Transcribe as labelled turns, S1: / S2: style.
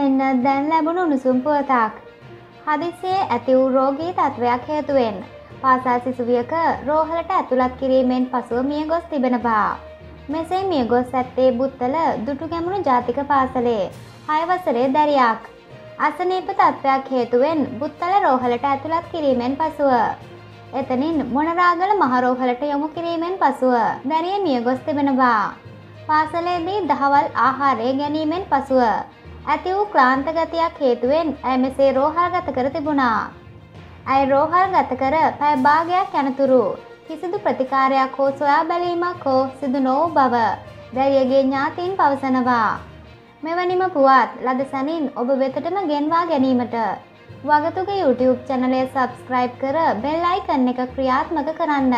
S1: මෙන්න දැන් ලැබුණු උණුසුම් පුවතක්. හදිසියේ ඇති වූ රෝගී තත්ත්වයක් හේතුවෙන් පාසල් සිසුවියක රෝහලට ඇතුළත් කිරීමෙන් පසුව මිය ගොස් තිබෙනවා. මෙසේ මිය ගොස් ඇත්තේ බුත්තල දුටුගැමුණු ජාතික පාසලේ හයවසරේ දැරියක්. අසනීප තත්ත්වයක් හේතුවෙන් බුත්තල රෝහලට ඇතුළත් කිරීමෙන් පසුව. එතනින් මොනරාගල මහරෝහලට යොමු කිරීමෙන් පසුව දැරිය මිය ගොස් තිබෙනවා. පාසලේදී දහවල් ආහාරය ගැනීමෙන් පසුව ඇති වූ ක්ලාන්තගතියක් හේතුවෙන් ඇය මෙසේ රෝහල් ගත කර තිබුණා. ඇයි රෝහල් ගත කර පැය භාගයක් යනතුරු කිසිදු ප්‍රතිකාරයක් හෝ සොයා බැලීමක් හෝ සිදු නොවූ බව දැරියගේ ඥාතීන් පවසනවා. මෙවැනිම පුවත් ලද සැනින් ඔබ වෙතටම ගෙන්වා ගැනීමට වගතුක YouTube චැනලය සබස්ක්‍රයිබ් කර බෙල් අයිකන් එක ක්‍රියාත්මක කරන්න.